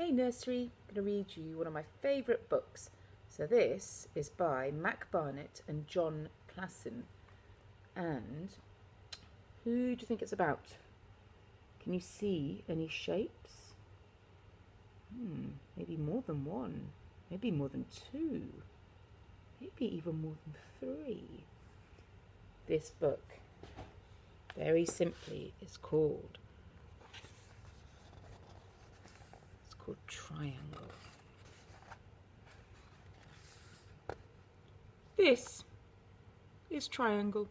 Hey nursery, I'm going to read you one of my favourite books. So this is by Mac Barnett and Jon Klassen. And who do you think it's about? Can you see any shapes? Hmm, maybe more than one. Maybe more than two. Maybe even more than three. This book, very simply, is called It's Triangle. This is Triangle.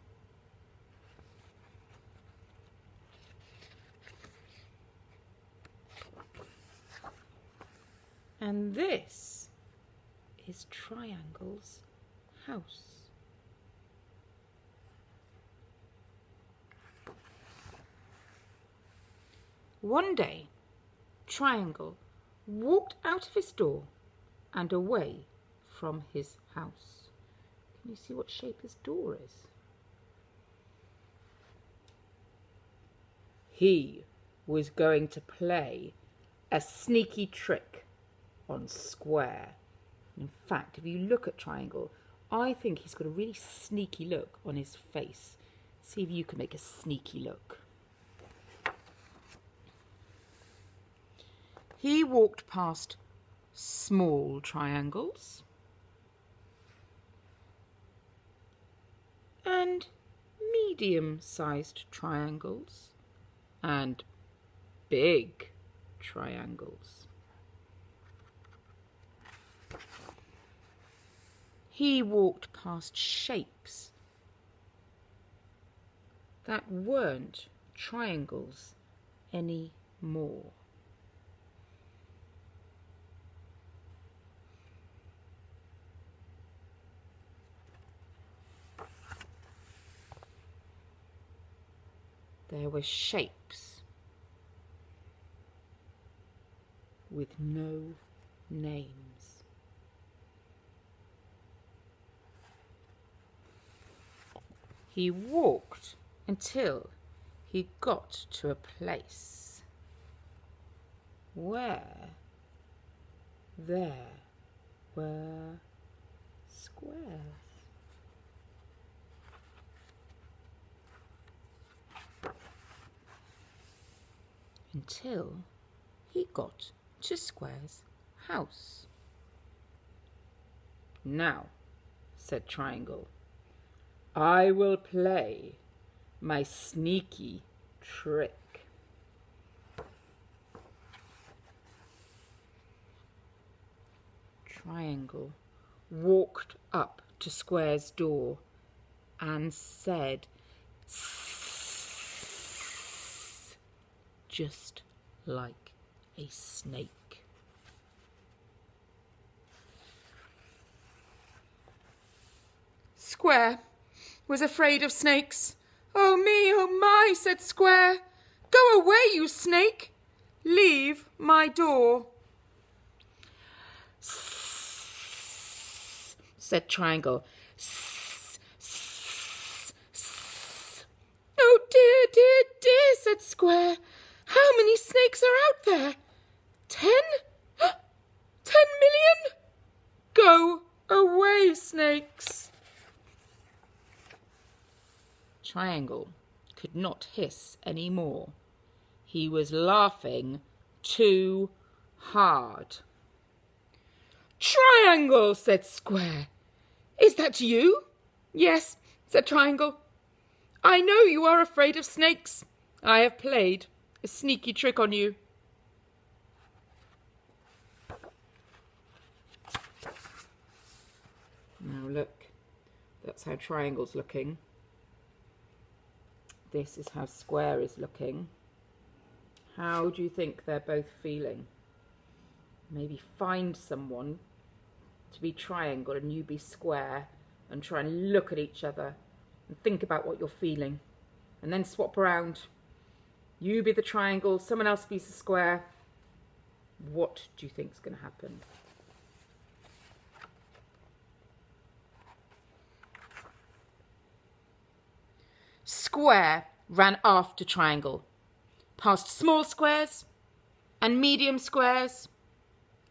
And this is Triangle's house. One day, Triangle walked out of his door and away from his house. Can you see what shape his door is? He was going to play a sneaky trick on Square. In fact, if you look at Triangle, I think he's got a really sneaky look on his face. See if you can make a sneaky look. He walked past small triangles and medium sized triangles and big triangles. He walked past shapes that weren't triangles anymore. There were shapes with no names. He walked until he got to a place where there were squares. Until he got to Square's house. Now, said Triangle, I will play my sneaky trick. Triangle walked up to Square's door and said, just like a snake. Square was afraid of snakes. Oh me, oh my, said Square. Go away, you snake. Leave my door. said Triangle. Oh dear, dear, dear, said Square. How many snakes are out there? Ten? Ten million? Go away, snakes. Triangle could not hiss any more. He was laughing too hard. Triangle, said Square. Is that you? Yes, said Triangle. I know you are afraid of snakes. I have played a sneaky trick on you. Now look, that's how triangle's looking. This is how square is looking. How do you think they're both feeling? Maybe find someone to be triangle and you be square and try and look at each other and think about what you're feeling and then swap around. You be the triangle, someone else be the square. What do you think is going to happen? Square ran after triangle, past small squares and medium squares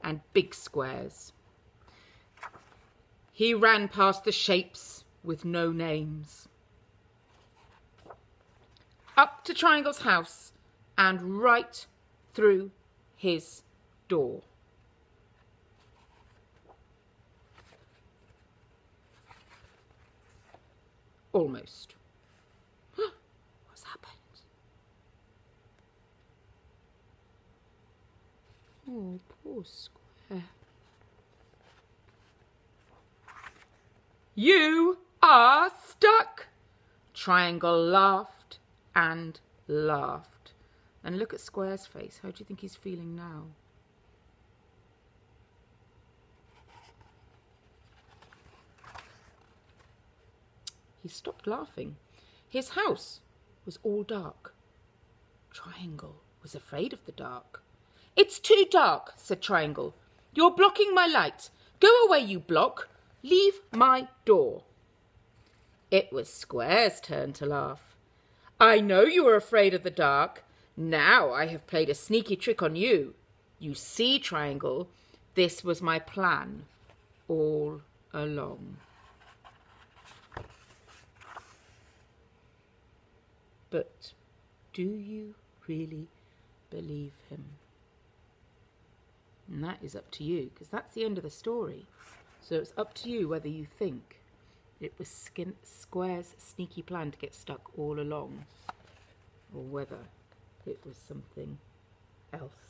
and big squares. He ran past the shapes with no names. Up to Triangle's house and right through his door. Almost. What's happened? Oh, poor square. You are stuck. Triangle laughed and laughed. And look at Square's face. How do you think he's feeling now? He stopped laughing. His house was all dark. Triangle was afraid of the dark. It's too dark, said Triangle. You're blocking my light. Go away, you block. Leave my door. It was Square's turn to laugh. I know you are afraid of the dark. Now I have played a sneaky trick on you. You see, Triangle, this was my plan all along. But do you really believe him? And that is up to you, because that's the end of the story. So it's up to you whether you think it was Skin- Square's sneaky plan to get stuck all along, or whether it was something else.